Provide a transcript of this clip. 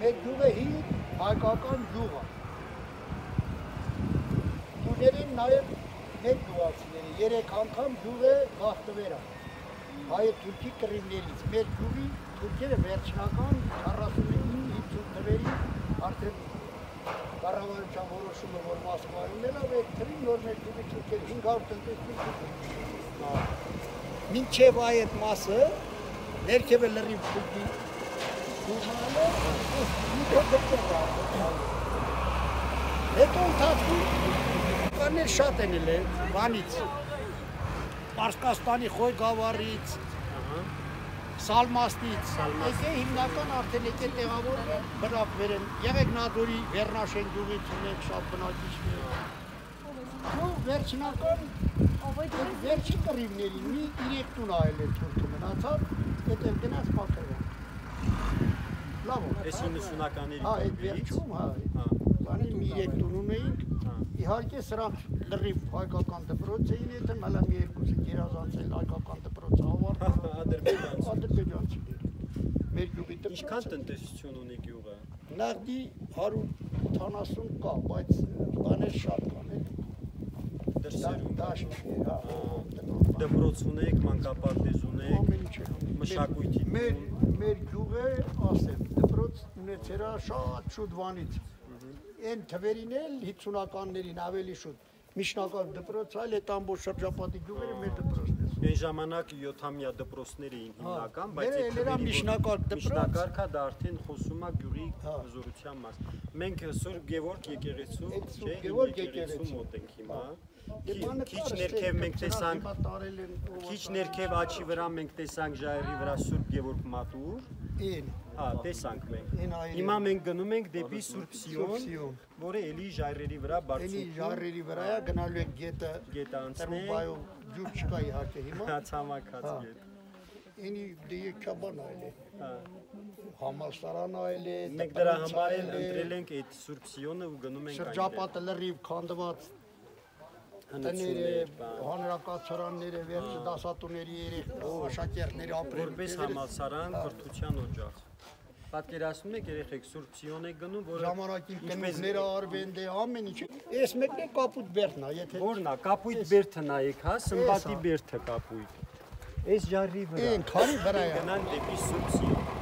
մեր գյուղը հին հայկական գյուղ է։ Գյուղերին նաև մեր գյուղացիների երեք անգամ գյուղը գաղթվեր է։ Հայ թուրքի կռիվներից մեր գյուղի թուրքերը վերջնական 49-50 թվերի արդեն կառավարության որոշումը որ Մոսկվայում ելա, այդ թրին նոր մեր գյուղի թուրքերը 500 տնտեսություն մինչև այդ մասը ներքևը լրիվ թուրքի Հետո ընթացքում կաներ շատ են ելել բանից Պարսկաստանի խոյ գավառից Սալմաստից, եկե հիմնական արդեն եկե տեղավոր բնակ վերեն, եղեք նադորի վերնաշեն գյուղից ունենք շատ բնակիչներ։ Ու վերջնական վերջի կռիվներին մի 3 տուն այլ է թուրքը մնացավ, հետ էլ գնաց է։ Այս 90-ականների Հա, այդ վերջում, հա։ Բանի մի 3 տուն ունեինք, իհարկե սրանք լրիվ հայկական դպրոց էին, եթե մալա մի երկուսը գերազանցել հայկական դպրոցը ավարտել։ Ադրբեջանցի։ Ադրբեջանցիներ։ Մեր գյուղի Ինչքան դպրոցը տնտեսություն ունի գյուղը։ նաղդի 170 կա, բայց բաներ շատ կան էլ։ Դրսերում։ Դաշտ է, հա։ Դպրոց ունեք, մանկապարտեզ ունեք, Ամեն ինչ մշակույթի Մեր մեր գյուղը, ասեմ, դպրոց ունեցերա շատ շուտ վանից։ Այն թվերին էլ 50-ականներին ավելի շուտ։ Միշնական դպրոց այլ այդ ամբողջ շրջապատի գյուղերը մեր դպրոցն Այն ժամանակ 7-ամյա դպրոցներ էին հիմնական, բայց այդ որ- միջնակարգ դպրոց։ Միջնակարգա դա արդեն խոսում է գյուղի Հա։ զորության մաս։ Մենք Սուրբ Գևորգ եկեղեցու, չէ, Գևորգ եկեղեցու մոտ ենք հիմա։ բանը Քիչ ներքև մենք տեսանք Քիչ ներքև աչի վրա մենք տեսանք ժայռի վրա Սուրբ Գևորգ մատուր։ Այն, Հա, տեսանք մենք։ Հիմա մենք գնում ենք դեպի Սուրբ Սիոն, որը էլի ժայռերի վրա Էլի բարձր ժառերի վրա է գնալու եք գետը գետ անցնի։ Տրուբայով ջուր չկա իհարկե հիմա։ Հա, ցամաքած Հա։ գետ։ Ինի դե չաբան այլ է։ Հա։ Համալսարան այլ է։ Մենք դրա համար էլ ընտրել ենք այդ Սուրբ Սիոնը ու գնում ենք շրջապատը լրիվ քանդված տները, հանրակացարանները, վերջը դասատուների երեք աշակերտների ապրել։ որպես համալսարան կրթության օջախ։ Պատկերացնում եք երեխեք Սուրբ Սիոն է գնում, որը ժամանակին կնուզները արվեն դե ամեն ինչ։ Այս մեկն է կապուտ բերդն է, եթե Որն է, կապույտ բերդը նայեք, հա, սմբատի բերդը կապույտ։ Այս ժայռի վրա։ այն քանի վրա է։ Գնան դեպի Սուրբ Սիոն։